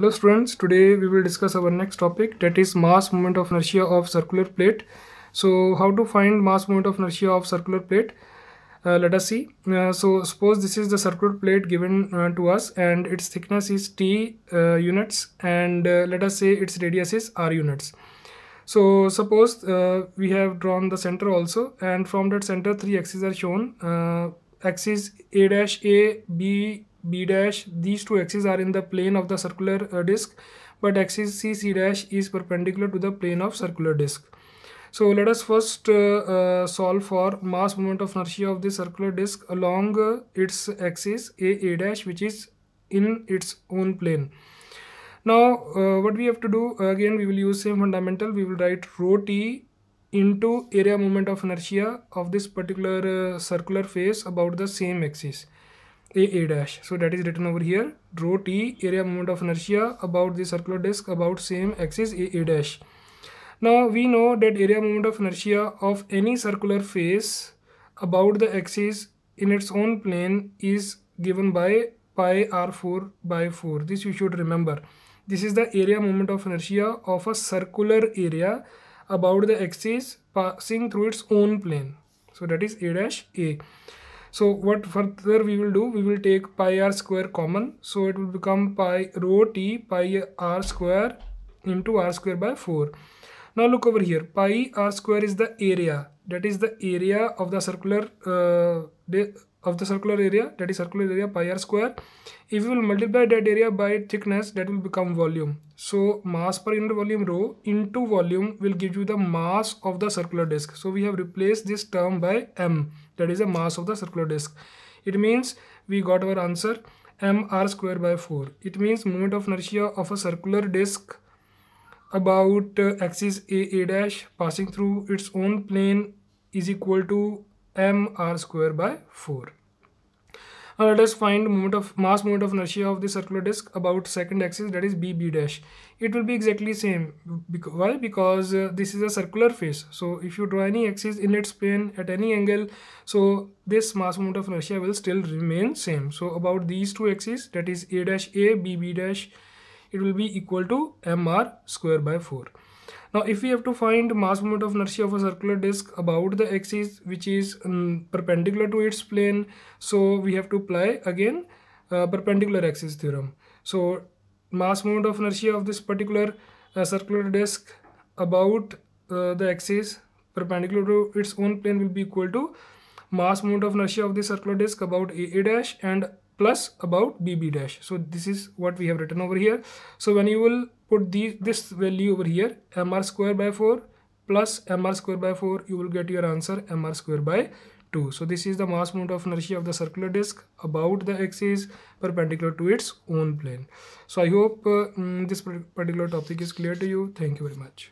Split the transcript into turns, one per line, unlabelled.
Hello students, today we will discuss our next topic that is mass moment of inertia of circular plate. So how to find mass moment of inertia of circular plate? Uh, let us see. Uh, so suppose this is the circular plate given uh, to us and its thickness is t uh, units and uh, let us say its radius is r units. So suppose uh, we have drawn the center also and from that center three axes are shown. axis a dash a b b dash these two axes are in the plane of the circular uh, disk but axis c c dash is perpendicular to the plane of circular disk so let us first uh, uh, solve for mass moment of inertia of the circular disk along uh, its axis a a dash which is in its own plane. Now uh, what we have to do again we will use same fundamental. We will write rho t into area moment of inertia of this particular uh, circular face about the same axis a a dash. So that is written over here. Rho t area moment of inertia about the circular disk about same axis a a dash. Now we know that area moment of inertia of any circular face about the axis in its own plane is given by pi r4 by 4 this you should remember. This is the area moment of inertia of a circular area about the axis passing through its own plane. So that is a dash a so what further we will do, we will take pi r square common. So it will become pi rho t pi r square into r square by 4. Now look over here, pi r square is the area. That is the area of the circular uh, of the circular area. That is circular area pi r square. If you will multiply that area by thickness that will become volume. So mass per unit volume rho into volume will give you the mass of the circular disk. So we have replaced this term by m that is the mass of the circular disk. It means we got our answer m r square by 4 it means moment of inertia of a circular disk about uh, axis a a dash passing through its own plane is equal to m r square by 4 now let us find moment of mass moment of inertia of the circular disk about second axis that is b b dash. It will be exactly same why? Because uh, this is a circular face so if you draw any axis in its plane at any angle so this mass moment of inertia will still remain same. So about these two axes that is a dash a b b dash it will be equal to mr square by 4 now if we have to find mass moment of inertia of a circular disk about the axis which is um, perpendicular to its plane so we have to apply again uh, perpendicular axis theorem. So mass moment of inertia of this particular uh, circular disk about uh, the axis perpendicular to its own plane will be equal to mass moment of inertia of the circular disk about a, a dash and plus about bb dash. So this is what we have written over here. So when you will put the this value over here mr square by 4 plus mr square by 4 you will get your answer mr square by 2 so this is the mass moment of inertia of the circular disk about the axis perpendicular to its own plane. So i hope uh, mm, this particular topic is clear to you. Thank you very much